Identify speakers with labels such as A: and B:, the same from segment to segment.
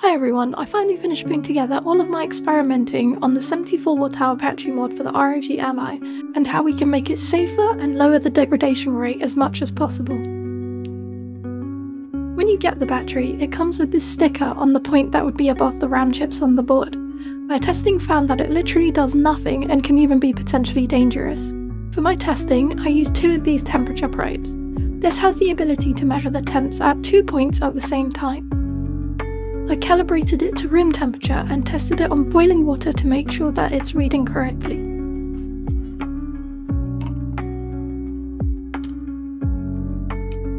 A: Hi everyone, I finally finished putting together all of my experimenting on the 74 watt hour battery mod for the ROG Ally and how we can make it safer and lower the degradation rate as much as possible. When you get the battery, it comes with this sticker on the point that would be above the RAM chips on the board. My testing found that it literally does nothing and can even be potentially dangerous. For my testing, I used two of these temperature probes. This has the ability to measure the temps at two points at the same time. I calibrated it to room temperature and tested it on boiling water to make sure that it's reading correctly.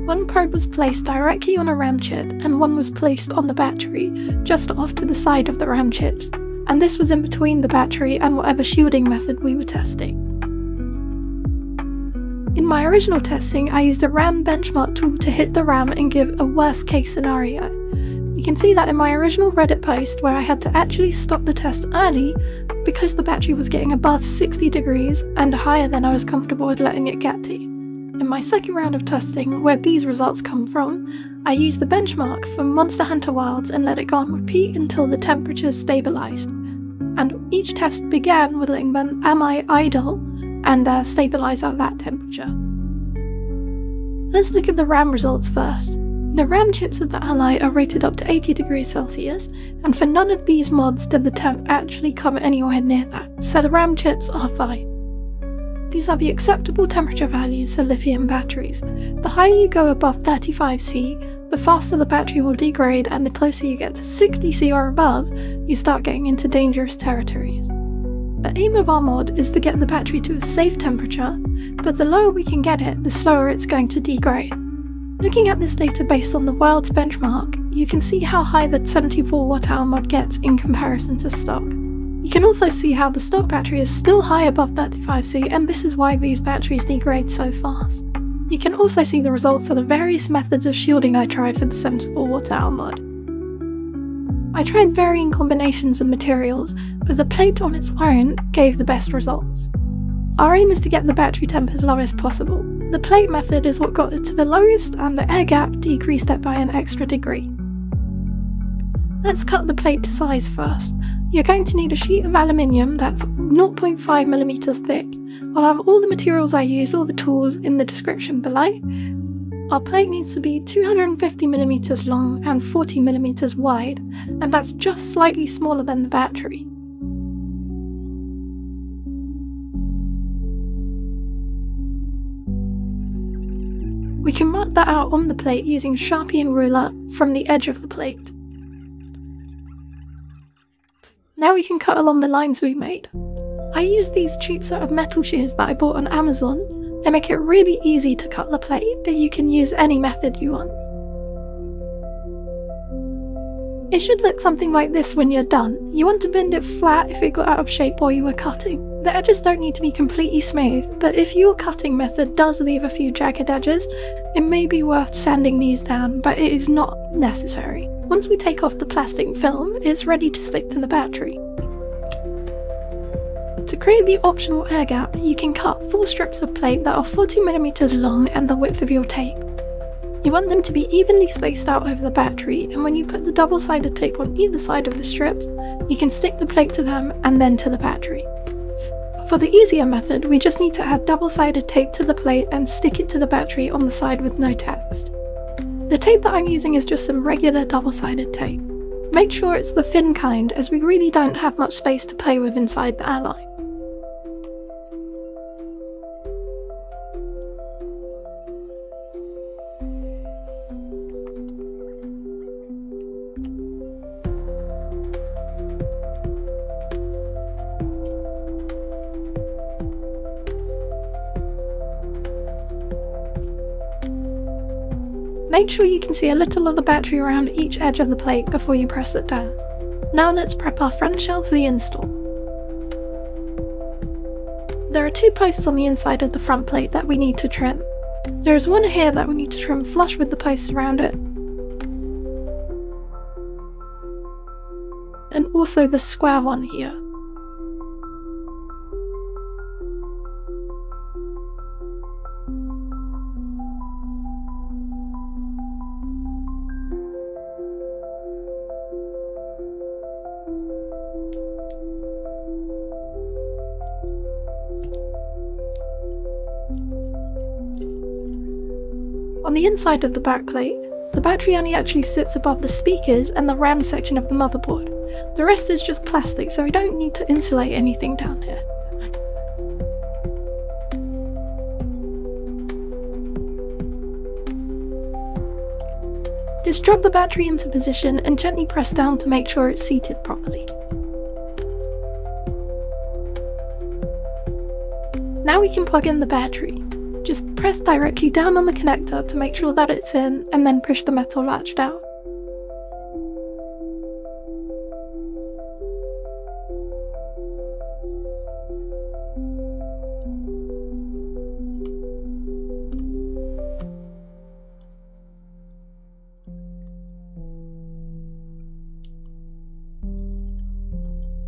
A: One probe was placed directly on a RAM chip and one was placed on the battery, just off to the side of the RAM chips, and this was in between the battery and whatever shielding method we were testing. In my original testing, I used a RAM benchmark tool to hit the RAM and give a worst case scenario, you can see that in my original Reddit post where I had to actually stop the test early because the battery was getting above 60 degrees and higher than I was comfortable with letting it get to. In my second round of testing, where these results come from, I used the benchmark from Monster Hunter Wilds and let it go on repeat until the temperatures stabilised. And each test began with letting them am I idle and uh, stabilise at that temperature. Let's look at the RAM results first. The RAM chips of the Ally are rated up to 80 degrees Celsius, and for none of these mods did the temp actually come anywhere near that, so the RAM chips are fine. These are the acceptable temperature values for lithium batteries. The higher you go above 35C, the faster the battery will degrade, and the closer you get to 60C or above, you start getting into dangerous territories. The aim of our mod is to get the battery to a safe temperature, but the lower we can get it, the slower it's going to degrade. Looking at this data based on the Wilds benchmark, you can see how high the 74 watt hour mod gets in comparison to stock. You can also see how the stock battery is still high above 35C and this is why these batteries degrade so fast. You can also see the results of the various methods of shielding I tried for the 74 watt hour mod. I tried varying combinations of materials, but the plate on its own gave the best results. Our aim is to get the battery temp as low as possible, the plate method is what got it to the lowest and the air gap decreased it by an extra degree. Let's cut the plate to size first. You're going to need a sheet of aluminium that's 0.5mm thick. I'll have all the materials I used, all the tools in the description below. Our plate needs to be 250mm long and 40mm wide, and that's just slightly smaller than the battery. Can mark that out on the plate using Sharpie and ruler from the edge of the plate. Now we can cut along the lines we made. I use these cheap sort of metal shears that I bought on Amazon. They make it really easy to cut the plate, but you can use any method you want. It should look something like this when you're done. You want to bend it flat if it got out of shape while you were cutting. The edges don't need to be completely smooth, but if your cutting method does leave a few jagged edges, it may be worth sanding these down, but it is not necessary. Once we take off the plastic film, it's ready to stick to the battery. To create the optional air gap, you can cut four strips of plate that are 40mm long and the width of your tape. You want them to be evenly spaced out over the battery, and when you put the double-sided tape on either side of the strips, you can stick the plate to them and then to the battery. For the easier method, we just need to add double-sided tape to the plate and stick it to the battery on the side with no text. The tape that I'm using is just some regular double-sided tape. Make sure it's the thin kind as we really don't have much space to play with inside the Ally. Make sure you can see a little of the battery around each edge of the plate before you press it down. Now let's prep our front shell for the install. There are two posts on the inside of the front plate that we need to trim. There is one here that we need to trim flush with the posts around it. And also the square one here. On the inside of the backplate, the battery only actually sits above the speakers and the RAM section of the motherboard. The rest is just plastic, so we don't need to insulate anything down here. Just drop the battery into position and gently press down to make sure it's seated properly. Now we can plug in the battery. Just press directly down on the connector to make sure that it's in and then push the metal latch down.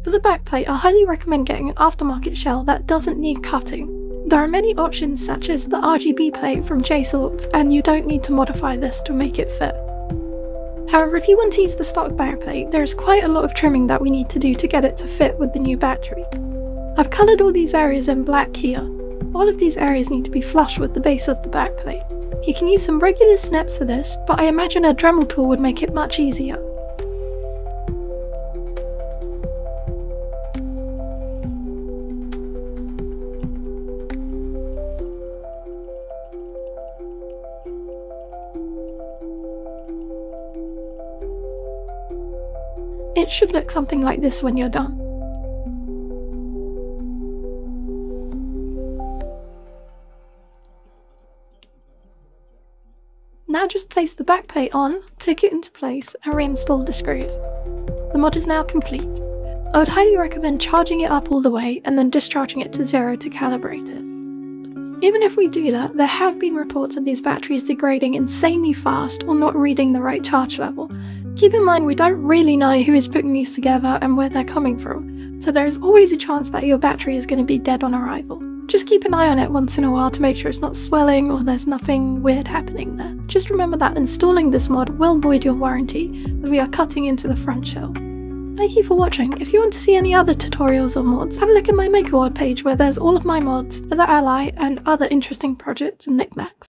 A: For the backplate, I highly recommend getting an aftermarket shell that doesn't need cutting. There are many options such as the RGB plate from JSAUX and you don't need to modify this to make it fit. However, if you want to use the stock backplate, there is quite a lot of trimming that we need to do to get it to fit with the new battery. I've coloured all these areas in black here. All of these areas need to be flush with the base of the backplate. You can use some regular snips for this, but I imagine a Dremel tool would make it much easier. It should look something like this when you're done. Now just place the back plate on, click it into place and reinstall the screws. The mod is now complete. I would highly recommend charging it up all the way and then discharging it to zero to calibrate it. Even if we do that, there have been reports of these batteries degrading insanely fast or not reading the right charge level. Keep in mind we don't really know who is putting these together and where they're coming from, so there is always a chance that your battery is going to be dead on arrival. Just keep an eye on it once in a while to make sure it's not swelling or there's nothing weird happening there. Just remember that installing this mod will void your warranty as we are cutting into the front shell. Thank you for watching. If you want to see any other tutorials or mods, have a look at my MakerWorld page where there's all of my mods for the Ally and other interesting projects and knickknacks.